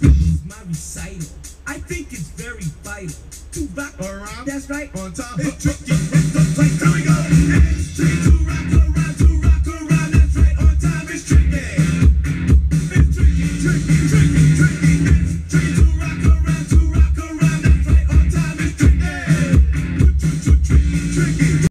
speak is my recital. I think it's very vital to rock Around. That's right. On top. It's tricky.